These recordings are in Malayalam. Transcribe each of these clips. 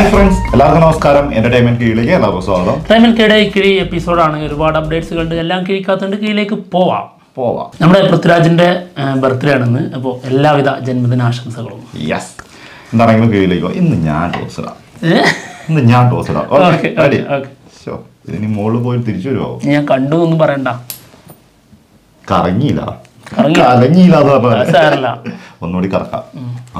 ഹായ് ഫ്രണ്ട്സ് എല്ലാവർക്കും നമസ്കാരം. എന്റർടൈൻമെന്റ് കീഴിലേക്ക് എല്ലാവർക്കും സ്വാഗതം. എന്റർടൈൻമെന്റ് കിഴി എപ്പിസോഡാണ് ഒരുപാട് അപ്ഡേറ്റ്സ് കണ്ട് എല്ലാം കിഴിക്കാത്തതുകൊണ്ട് കീഴിലേക്ക് പോവാം. പോവാം. നമ്മുടെ പൃഥ്വിരാജിന്റെ ബർത്ത്ഡേ ആണെന്ന്. അപ്പോൾ എല്ലാവിധ ജന്മദിനാശംസകളും. യെസ് എന്താണെങ്കിലും കീഴിലേക്ക് ഇന്ന് ഞാൻ ടോസ് ഇടാം. ഇന്ന് ഞാൻ ടോസ് ഇടാം. ഓക്കെ റെഡി ഇനി മോൾ പോയി തിരിച്ചു വരുമോ ഞാൻ കണ്ടു എന്ന് പറയണ്ട. കറങ്ങിയില്ല. കറങ്ങി കലങ്ങിയില്ല എന്ന് അത് പറഞ്ഞാൽ സാരല്ല. ഒന്നുകൂടി കറക്കാം.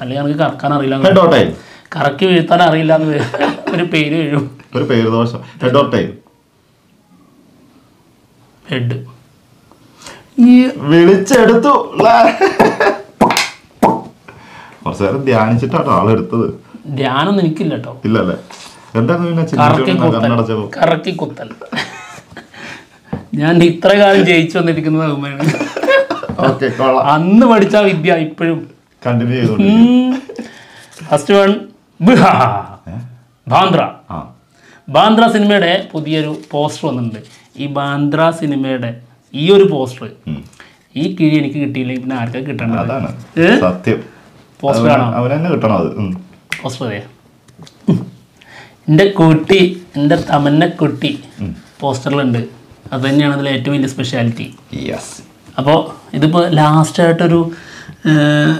അല്ലെങ്കിൽ എനിക്ക് കറക്കാൻ അറിയില്ല. ടൈൽ കറക്കി വീഴ്ത്താൻ അറിയില്ല എന്ന് ഒരു പേര് വീഴും ഒരു പേര് ദോഷം. ഹെഡ് ഓർ ടൈൽ ഹെഡ് ഈ വിളിച്ചെടുത്തു. കുറച്ചു നേരം ധ്യാനിച്ചിട്ടാണ് ആളെടുത്തത്. ധ്യാനം എനിക്കില്ല കേട്ടോ ഇല്ലല്ലേ കറക്കി കുത്തൽ. ഞാൻ ഇത്ര കാലം ജയിച്ചു വന്നിരിക്കുന്നത് അന്ന് പഠിച്ച വിദ്യ ഇപ്പോഴും. Continue first one Bandra. ആ. ബാന്ദ്ര സിനിമയുടെ പുതിയൊരു പോസ്റ്റർ വന്നിട്ടുണ്ട്. ഈ ബാന്ദ്ര സിനിമയുടെ ഈ ഒരു പോസ്റ്റർ ഈ കിഴി എനിക്ക് കിട്ടിയില്ലെങ്കിൽ പിന്നെ ആർക്കാ കിട്ടണ്ട അതാണ് സത്യം. പോസ്റ്റർ ആണ് ആണോ അവന് തന്നെ കിട്ടണം അത്. പോസ്റ്റർ അതെ എന്റെ കുട്ടി എന്റെ തമന്ന കുട്ടി പോസ്റ്ററിലുണ്ട്. അത് തന്നെയാണ് അതിലെ ഏറ്റവും വലിയ സ്പെഷ്യാലിറ്റി യെസ് അപ്പോൾ ഇതിപ്പോൾ ലാസ്റ്റായിട്ടൊരു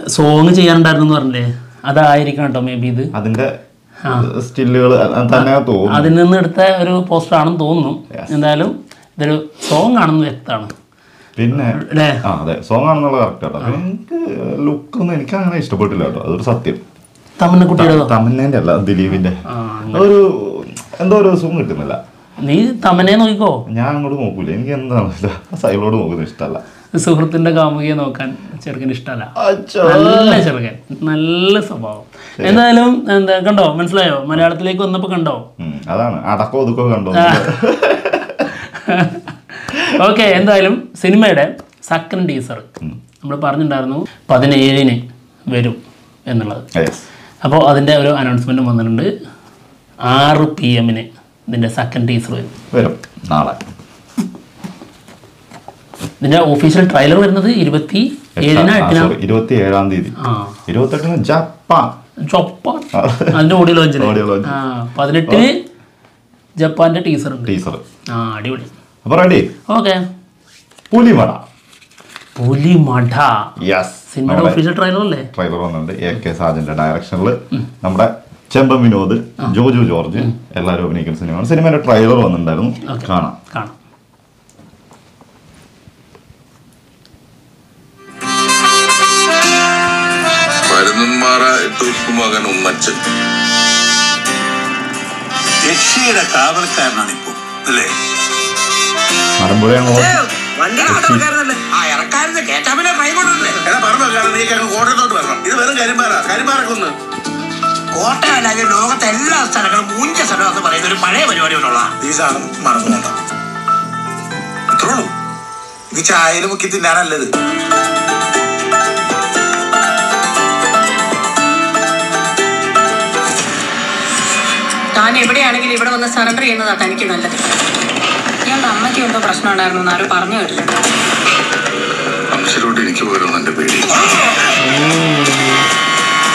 സോങ് ചെയ്യാനുണ്ടായിരുന്നു പറഞ്ഞില്ലേ? അതായിരിക്കണം കേട്ടോ മേ ബി ഇത്. അതിന്റെ സ്റ്റില്ലുകൾ തന്നെ തോന്നും. അതിൽ നിന്ന് എടുത്ത ഒരു പോസ്റ്റർ ആണെന്ന് തോന്നുന്നു. എന്തായാലും ഇതൊരു സോങ് ആണെന്ന് വ്യക്തമാണ്. പിന്നെ അതെ സോങ് ആണെന്നുള്ള കറക്റ്റ് കേട്ടോ. എനിക്ക് ലുക്ക് ഒന്നും എനിക്ക് അങ്ങനെ ഇഷ്ടപ്പെട്ടില്ല കേട്ടോ. അതൊരു സത്യം. തമിഴ്നേന്റെ അല്ല ദിലീപിന്റെ. ഒരു എന്തോ ഒരു സുഖം കിട്ടുന്നില്ല. നീ തമനെ നോക്കിക്കോ. ഞാൻ അങ്ങോട്ട് നോക്കൂല. എനിക്ക് എന്താ സൈഡിലോട്ട് നോക്കുന്നത് ഇഷ്ടമല്ല. സുഹൃത്തിന്റെ കാമുകിയെ നോക്കാൻ ചെറുക്കന് ഇഷ്ടമല്ല. നല്ല ചെറുക്കൻ. നല്ല സ്വഭാവം. എന്തായാലും എന്താ കണ്ടോ? മനസ്സിലായോ? മലയാളത്തിലേക്ക് വന്നപ്പോ കണ്ടോ? അതാണ്. അടക്കോ ഒതുക്കോ കണ്ടോ? ഓക്കെ എന്തായാലും സിനിമയുടെ സക്കൻ ടീസർ നമ്മൾ പറഞ്ഞിട്ടുണ്ടായിരുന്നു പതിനേഴിന് വരും എന്നുള്ളത്. അപ്പോൾ അതിന്റെ ഒരു അനൗൺസ്മെന്റ് വന്നിട്ടുണ്ട്. ആറ് പി എമ്മിന് ഇതിന്റെ സെക്കൻഡ് ടീസർ വരും. വരും. നാളെ. ഇതിന്റെ ഓഫീഷ്യൽ ട്രയലർ വരുന്നത് ഇരുപത്തി ഏഴിന് എട്ടിനാ ഇരുപത്തി ഏഴാം തീയതി. ഇരുപത്തെട്ടിന് ജപ്പാൻ ജപ്പാൻ അതിന്റെ ഓഡിയോ ലോഞ്ച് പതിനെട്ടിന് ജപ്പാന്റെ ടീസർ ടീച്ചർ ആ അടിപൊളി. അപ്പൊ ready okay. Pulimada. Pulimada. Yes സിനിമയുടെ ഒഫീഷ്യൽ ട്രailer അല്ലേ? ട്രെയിലർ വന്നിട്ടുണ്ട്. എ കെ സാജന്റെ ഡയറക്ഷനിൽ നമ്മുടെ ചെമ്പൻ വിനോദ് ജോജു ജോർജ് എല്ലാവരും അഭിനയിക്കുന്ന സിനിമയാണ്. സിനിമയുടെ ട്രെയിലർ വന്നിട്ടുണ്ടായിരുന്നു. കാണാം. കാണാം. വരണം. ഇത് കാവൽക്കാരനാണ് കരിമ്പാറ. അല്ലേ കോട്ടയല്ല ലോകത്തെ എല്ലാ സ്ഥലങ്ങളും മൂഞ്ച സ്ഥലം എന്ന് പറയുന്ന ഒരു പഴയ പരിപാടി ഈ സാധനം മറന്നുകൊണ്ട ഇത്രയുള്ളൂ ഇത് ചായയിൽ മുക്കി തിന്നാനല്ലത്. താൻ എവിടെയാണെങ്കിലും ഇവിടെ വന്ന് സറണ്ടർ ചെയ്യുന്നതാ തനിക്ക് നല്ലത് ഇയാളുടെ അമ്മയ്ക്ക് എന്തോ പ്രശ്നം ഉണ്ടായിരുന്നു എന്ന് ആരോ പറഞ്ഞു കേട്ടിട്ടുണ്ട് അംശരോട് എനിക്ക് പോരുന്നു എന്റെ പേടി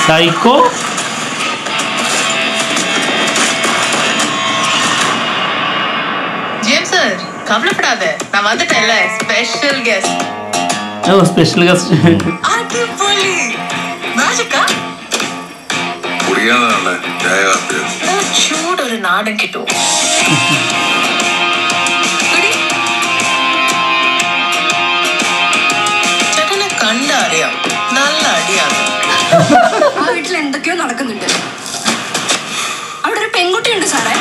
സൈക്കോ ஜேம்ஸ் சார் கவலைப்படாத நான் வந்துட்டேன்ல ஸ்பெஷல் கெஸ்ட் സ്പെഷ്യൽ ഗസ്റ്റ് அடிப்பொலி மேஜிக்கா കുടിക്കാന്നാണല്ലേ ചായ കാപ്പിയോ ചൂട് ഒരു നാടൻ കിട്ടുമോ ചേട്ടനെ കണ്ട അറിയാം നല്ല അടിയാണ്. ആ വീട്ടിൽ എന്തൊക്കെയോ നടക്കുന്നുണ്ട്. അവിടെ ഒരു പെൺകുട്ടിയുണ്ട് സാറേ.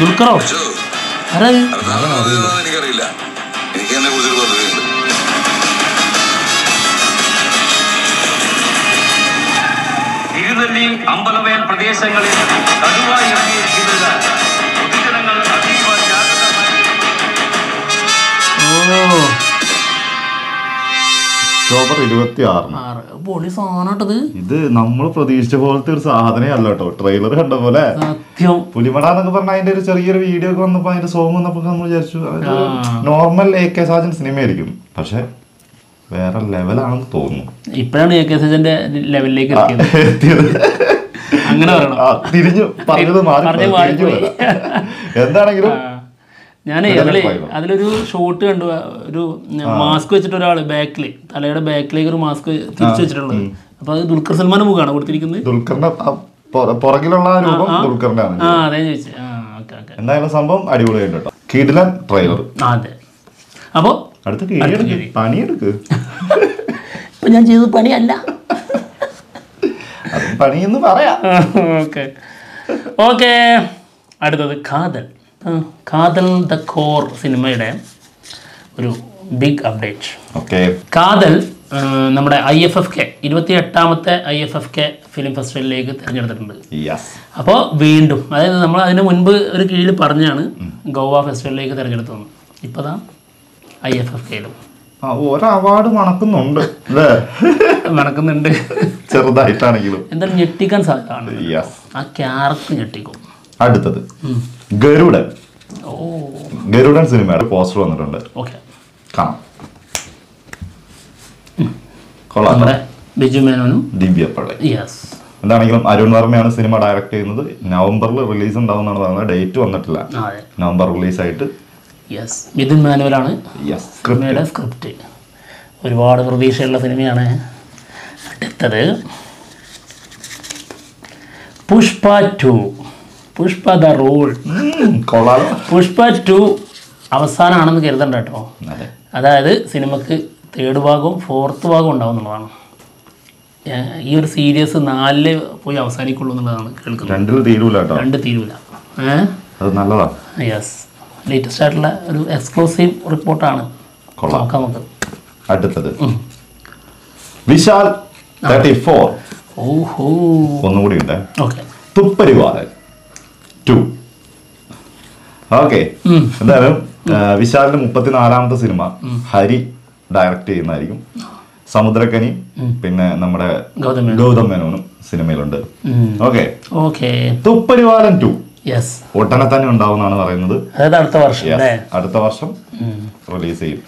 ദുൽഖറോ? എനിക്കറിയില്ല. അമ്പലവയൽ പ്രദേശങ്ങളിൽ കടുവായി ഇറങ്ങിയിരിക്കുന്നത് പൊതുജനങ്ങൾ അതീവ ഒക്ടോബർ ഇരുപത്തി ആറിന് സാധനട്ടത് ഇത്. നമ്മൾ പ്രതീക്ഷിച്ച പോലത്തെ ഒരു സാധനം അല്ല കേട്ടോ. ട്രെയിലർ കണ്ട പോലെ സത്യം. പുലിമട എന്നൊക്കെ പറഞ്ഞ അതിന്റെ ഒരു ചെറിയൊരു വീഡിയോ ഒക്കെ വന്നപ്പോ അതിന്റെ സോങ് വന്നപ്പോ നമ്മൾ വിചാരിച്ചു നോർമൽ എ കെ സാജൻ സിനിമയായിരിക്കും പക്ഷെ വേറെ ലെവലാണെന്ന് തോന്നുന്നു. ഇപ്പോഴാണ് എ കെ സാജന്റെ ലെവലിലേക്ക് എത്തിയത്. അങ്ങനെ തിരിഞ്ഞു പറഞ്ഞത് മാറി. എന്താണെങ്കിലും ഞാൻ അതിലൊരു ഷോട്ട് കണ്ടു. ഒരു മാസ്ക് വെച്ചിട്ട് ഒരാൾ ബാക്കിൽ തലയുടെ ബാക്കിലേക്ക് ഒരു മാസ്ക് തിരിച്ചു വെച്ചിട്ടുള്ളത്. അപ്പൊ അത് ദുൽഖർ സൽമാൻ മുഖമാണ് കൊടുത്തിരിക്കുന്നത്? ദുൽഖറിന്റെ പുറകിലുള്ള രൂപം ദുൽഖറിന്റെ ആണ് ആ അതെ ചോദിച്ചു. എന്തായാലും സംഭവം അടിപൊളിയായിട്ട് കേട്ടോ. കിടിലൻ ആ അതെ. അപ്പോൾ അടുത്ത പണിയെടുക്ക്. ഇപ്പൊ ഞാൻ ചെയ്തത് പണിയല്ല. പണിയെന്ന് പറയാം. ഓക്കെ. ഓക്കെ. അടുത്തത് കാതൽ. കാതൽ ദ കോർ സിനിമയുടെ ഒരു ബിഗ് അപ്ഡേറ്റ് ഓക്കെ. കാതൽ നമ്മുടെ ഐ എഫ് എഫ് കെ ഇരുപത്തി എട്ടാമത്തെ I F F K film ഫെസ്റ്റിവലിലേക്ക് തിരഞ്ഞെടുത്തിട്ടുണ്ട്. അപ്പോൾ വീണ്ടും അതായത് നമ്മൾ അതിന് മുൻപ് ഒരു കീഴിൽ പറഞ്ഞാണ് ഗോവ ഫെസ്റ്റിവലിലേക്ക് തിരഞ്ഞെടുത്തത്. ഇപ്പോൾ ദാ ഐ എഫ് എഫ് കെയിലും. ഒരു അവാർഡ് മണക്കുന്നുണ്ട് നടക്കുന്നുണ്ട്. ചെറുതായിട്ടാണെങ്കിലും. എന്തായാലും ഞെട്ടിക്കാൻ സാധ്യത ആ ക്യാരക്ടർ ഞെട്ടിക്കും. അടുത്തത്. ഗരുഡൻ. ഓ. ഗരുഡൻ സിനിമയുടെ പോസ്റ്റർ വന്നിട്ടുണ്ട്. ഓക്കെ. കാണാം. കൊള്ളാം. ബിജു മേനോനും ദിവ്യ പിള്ളை യെസ് എന്താണെങ്കിലും അരുൺ വർമ്മയാണ് സിനിമ ഡയറക്ട് ചെയ്യുന്നത്. നവംബറിൽ റിലീസ് ഉണ്ടാവുന്നതാണ് പറയുന്നത് ഡേറ്റ് വന്നിട്ടില്ല. നവംബർ നവംബർ റിലീസായിട്ട്. യെസ് മിഥുൻ മാനുവലാണ് യെസ് സ്ക്രിപ്റ്റ് ഒരുപാട് പ്രതീക്ഷയുള്ള സിനിമയാണ്. അടുത്തത് Pushpa two. Pushpa the rule. Pushpa two അവസാനമാണെന്ന് കരുതണ്ട കേട്ടോ. അതായത് സിനിമക്ക് തേർഡ് ഭാഗവും ഫോർത്ത് ഭാഗവും ഉണ്ടാവും എന്നുള്ളതാണ്. ഈ ഒരു സീരീസ് നാലിൽ പോയി അവസാനിക്കുള്ളൂ എന്നുള്ളതാണ് കേൾക്കുന്നത്. രണ്ടിൽ തീരൂല രണ്ട് തീരൂല. അത് യെസ് ലേറ്റസ്റ്റ് ആയിട്ടുള്ള ഒരു എക്സ്ക്ലൂസീവ് റിപ്പോർട്ടാണ്. നോക്കാം നമുക്ക്. അടുത്തത്. വിശാൽ തേർട്ടി ഫോർ ഓഹോ. ഒന്നുകൂടി ഉണ്ട് ഓക്കെ തുപ്പരിവാലൻ ടു ഓക്കെ എന്തായാലും വിശാലിന്റെ മുപ്പത്തിനാലാമത്തെ സിനിമ ഹരി ഡയറക്റ്റ് ചെയ്യുന്നതായിരിക്കും. സമുദ്രക്കനി പിന്നെ നമ്മുടെ ഗൗതം മേനോനും സിനിമയിലുണ്ട്. Okay okay Thupparivaalan two yes ഉടനെ തന്നെ ഉണ്ടാവുമെന്നാണ് പറയുന്നത്. അടുത്ത വർഷം അടുത്ത വർഷം റിലീസ് ചെയ്യും.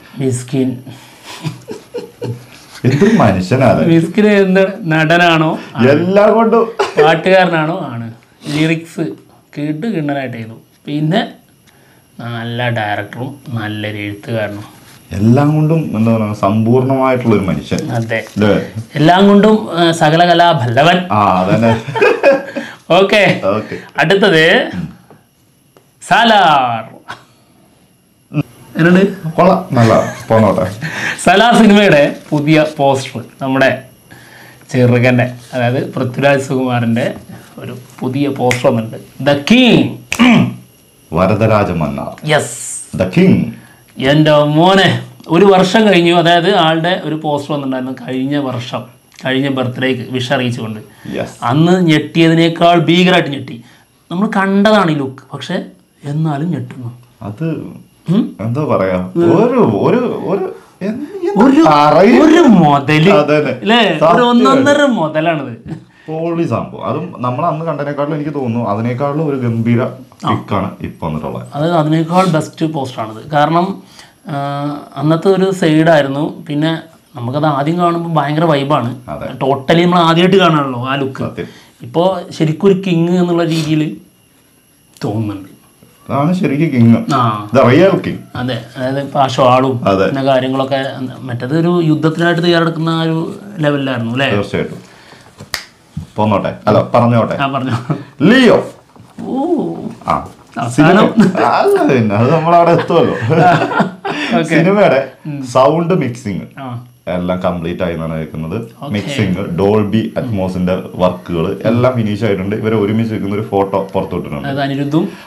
എന്തൊരു മനുഷ്യനാണ്. മിസ്കിൻ എന്ത് നടനാണോ എല്ലാം കൊണ്ടും. പാട്ടുകാരനാണോ ആണ്. ലിറിക്സ് കേട്ട് കിണ്ണനായിട്ട് ചെയ്തു പിന്നെ നല്ല ഡയറക്ടറും നല്ല എഴുത്തുകാരനും. എല്ലാം കൊണ്ടും എന്താ പറയുക സമ്പൂർണമായിട്ടുള്ള ഒരു മനുഷ്യൻ. അതെ. എല്ലാം കൊണ്ടും സകലകലാ ഭല്ലവൻ ഓക്കെ അടുത്തത് സലാർ. എന്നുണ്ട് കൊള്ളാം. നല്ല പോന്നോട്ടെ. സലാർ സിനിമയുടെ പുതിയ പോസ്റ്റർ നമ്മുടെ ചെറുകന്റെ അതായത് പൃഥ്വിരാജ് സുകുമാരന്റെ ഒരു പുതിയ പോസ്റ്റർ വന്നിട്ടുണ്ട്. The king Varadaraja Mannar yes the king എന്റെ മോനെ ഒരു വർഷം കഴിഞ്ഞു. അതായത് ആളുടെ ഒരു പോസ്റ്റർ വന്നിട്ടുണ്ടായിരുന്നു കഴിഞ്ഞ വർഷം. കഴിഞ്ഞ ബർത്ത്ഡേക്ക് വിഷ് അറിയിച്ചുകൊണ്ട്. അന്ന് ഞെട്ടിയതിനേക്കാൾ ഭീകരമായിട്ട് ഞെട്ടി. നമ്മൾ കണ്ടതാണ് ഈ ലുക്ക്. പക്ഷെ എന്നാലും ഞെട്ടുന്നു. അത് എന്താ പറയാ? ഒരു ഒരു ഒരു ഒരു ഒരു മുതൽ. ഒന്നൊന്നര മുതലാണിത്. പൊളി സംഭവം. അതും നമ്മൾ അന്ന് കണ്ടതിനേക്കാളും എനിക്ക് തോന്നുന്നു അതിനേക്കാളും ഒരു ഗംഭീര പിക്കാണ് ഇപ്പൊ വന്നിട്ടുള്ളത്. അത് അതിനേക്കാൾ ബെസ്റ്റ് പോസ്റ്ററാണിത് കാരണം അന്നത്തെ ഒരു സൈഡായിരുന്നു പിന്നെ നമുക്കത് ആദ്യം കാണുമ്പോൾ ഭയങ്കര വൈബാണ്. ടോട്ടലി നമ്മൾ ആദ്യമായിട്ട് കാണാണല്ലോ ആ ലുക്ക് ഇപ്പൊ ഇപ്പോൾ ശരിക്കും ഒരു കിങ് എന്നുള്ള രീതിയിൽ തോന്നുന്നുണ്ട്. അതാണ് ശരിക്കും കിങ്. Real king. അതെ അതായത് ആ ഷാളും പിന്നെ കാര്യങ്ങളൊക്കെ മറ്റേത് ഒരു യുദ്ധത്തിനായിട്ട് തയ്യാറെടുക്കുന്ന ഒരു ലെവലിലായിരുന്നു അല്ലേ? തീർച്ചയായിട്ടും. പോന്നോട്ടെ. അല്ല പറഞ്ഞോട്ടെ. പറഞ്ഞു. ലിയോ. ഓ. ആ. അല്ല പിന്നെ അത് നമ്മളവിടെ എത്തുമല്ലോ സിനിമയുടെ സൗണ്ട് മിക്സിങ്. എല്ലാം കംപ്ലീറ്റ് ആയി എന്നാണ് കേൾക്കുന്നത് മിക്സിങ് ഡോൾബി അറ്റ്മോസിന്റെ വർക്കുകൾ എല്ലാം ഫിനിഷ് ആയിട്ടുണ്ട്. ഇവരെ ഒരുമിച്ച് വെക്കുന്ന ഒരു ഫോട്ടോ പുറത്തുവിട്ടിട്ടുണ്ട്.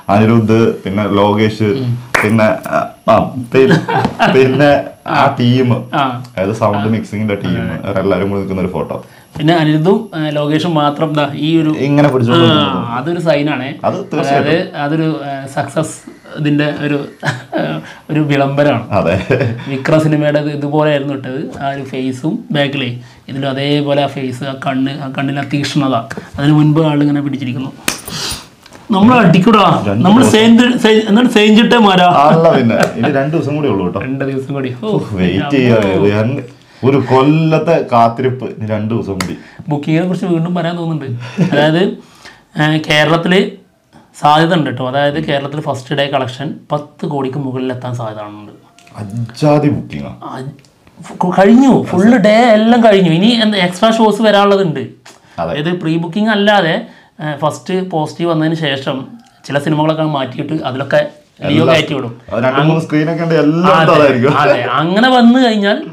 അനിരുദ്ധും? പിന്നെ ലോകേഷ് പിന്നെ പിന്നെ ആ. ടീം അതായത് സൗണ്ട് മിക്സിംഗിന്റെ ടീം എല്ലാരും കൂടി നിൽക്കുന്ന ഒരു ഫോട്ടോ. പിന്നെ അനിരുദ്ധും ലോകേഷും മാത്രം ഈ ഒരു ഇങ്ങനെ അതൊരു സൈനാണ് അത് അതായത് അതൊരു സക്സസ് ഇതിന്റെ ഒരു ഒരു വിളംബരമാണ് അതെ. വിക്രം സിനിമയുടെ ഇതുപോലെ ഇതുപോലെയായിരുന്നു ഇട്ടത്. ആ ഒരു ഫേസും ബാക്കിലേ ഇതിലും അതേപോലെ ആ ഫേസ് ആ കണ്ണ് ആ കണ്ണിലെ ആ തീക്ഷ്ണത. അതിന് മുൻപ് ആളിങ്ങനെ പിടിച്ചിരിക്കുന്നു. നമ്മൾ അടിക്കൂടാ. നമ്മൾ എന്നിട്ട് സെയിഞ്ചിട്ടേ മാരാ അല്ല പിന്നെ. ഇനി രണ്ടു ദിവസം കൂടി ഉള്ളൂ കേട്ടോ. രണ്ട് ദിവസം കൂടി. വെയിറ്റ് ഒരു കൊല്ലത്തെ കാത്തിരിപ്പ് ഇനി രണ്ട് ദിവസം കൂടി. ബുക്കിങ്ങിനെ കുറിച്ച് വീണ്ടും പറയാൻ തോന്നുന്നുണ്ട്. അതായത് കേരളത്തിൽ സാധ്യത ഉണ്ട് കേട്ടോ അതായത് കേരളത്തിൽ ഫസ്റ്റ് ഡേ കളക്ഷൻ പത്ത് കോടിക്ക് മുകളിൽ എത്താൻ സാധ്യത അജാതി കഴിഞ്ഞു. ഫുള്ള് ഡേ എല്ലാം കഴിഞ്ഞു. ഇനി എന്താ എക്സ്ട്രാ ഷോസ് വരാനുള്ളതുണ്ട്. അതെ. അതായത് പ്രീ ബുക്കിംഗ് അല്ലാതെ ഫസ്റ്റ് പോസിറ്റീവ് വന്നതിന് ശേഷം ചില സിനിമകളൊക്കെ മാറ്റിയിട്ട് അതിലൊക്കെ ലിയോ കയറ്റി വിടും. അതെ, അങ്ങനെ വന്നു കഴിഞ്ഞാൽ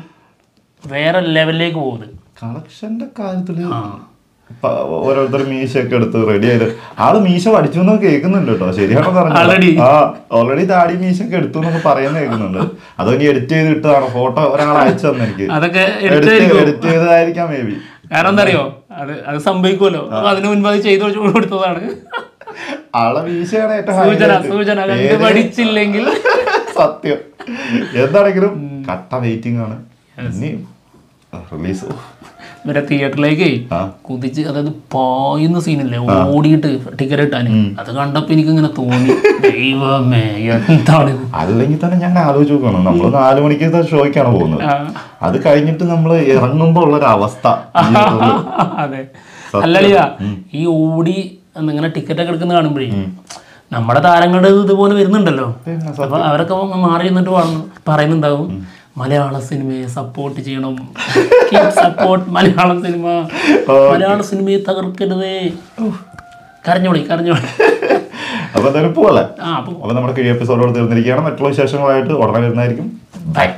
വേറെ ലെവലിലേക്ക് പോകുന്നത്. കളക്ഷന്റെ കാര്യത്തിൽ പ- ഓരോരുത്തർ മീശയൊക്കെ എടുത്ത് റെഡി ആയത് ആൾ മീശ പഠിച്ചു എന്നൊക്കെ കേൾക്കുന്നുണ്ട് കേട്ടോ. ശരിയാണോ പറഞ്ഞത് പറഞ്ഞു ആ ഓൾറെഡി താടി മീശയൊക്കെ എടുത്തു എന്നൊക്കെ പറയുന്ന കേൾക്കുന്നുണ്ട്. അതൊക്കെ എഡിറ്റ് ചെയ്ത് ഇട്ടതാണ് ഫോട്ടോ ഒരാൾ അയച്ചു തന്നെ എനിക്ക്. അതൊക്കെ എഡിറ്റ് ചെയ്തതായിരിക്കാം മേ ബി കാരണം എന്താ അറിയോ അത് അത് സംഭവിക്കുമല്ലോ. അതിന് മുൻപ് അത് ചെയ്തു കൊടുത്തതാണ്. ആളെ വീശയാണ് ഏറ്റവും പഠിച്ചില്ലെങ്കിൽ സത്യം. എന്താണെങ്കിലും കട്ട വെയിറ്റിംഗ് ആണ്. ഇനി റിലീസ് ഇവരെ തിയേറ്ററിലേക്ക്. കുതിച്ച് അതായത് പായുന്ന സീനല്ലേ ഓടിയിട്ട് ടിക്കറ്റ് ഇട്ടാന് അത് കണ്ടപ്പോ എനിക്ക് ഇങ്ങനെ തോന്നി. ദൈവമേ എന്താണ്? അല്ലെങ്കിൽ തന്നെ ഞാൻ ആലോചിച്ച് നോക്കണം. നമ്മൾ നാലു മണിക്ക് ഷോയ്ക്കാണ് പോകുന്നത്. അത് കഴിഞ്ഞിട്ട് നമ്മൾ ഇറങ്ങുമ്പോൾ ഉള്ളൊരു അവസ്ഥ. അതെ. അല്ലല്ല ഈ ഓടി ഇങ്ങനെ ടിക്കറ്റ് ഒക്കെ എടുക്കുന്ന കാണുമ്പോഴേ നമ്മുടെ താരങ്ങളുടെ ഇതുപോലെ വരുന്നുണ്ടല്ലോ. അപ്പൊ അവരൊക്കെ മാറി നിന്നിട്ട് പറയുന്നുണ്ടാവും. മലയാള സിനിമയെ സപ്പോർട്ട് ചെയ്യണം. സപ്പോർട്ട് മലയാള സിനിമ. മലയാള സിനിമയെ തകർക്കരുതേ. കരഞ്ഞോളി കരഞ്ഞോളി. അപ്പൊ എന്തായാലും പോവല്ലേ? ആ അപ്പൊ അപ്പൊ നമ്മുടെ കഴിയ എപ്പിസോഡോട് തീർന്നിരിക്കുകയാണ്. മറ്റുള്ള വിശേഷങ്ങളായിട്ട് ഉടനെ വരുന്നതായിരിക്കും. ബൈ